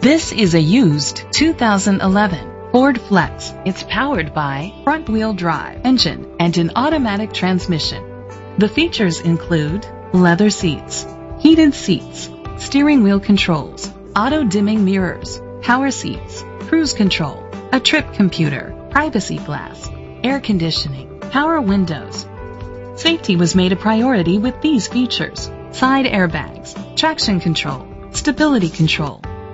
This is a used 2011 Ford Flex. It's powered by front-wheel drive engine and an automatic transmission. The features include leather seats, heated seats, steering wheel controls, auto-dimming mirrors, power seats, cruise control, a trip computer, privacy glass, air conditioning, power windows. Safety was made a priority with these features. Side airbags, traction control, stability control,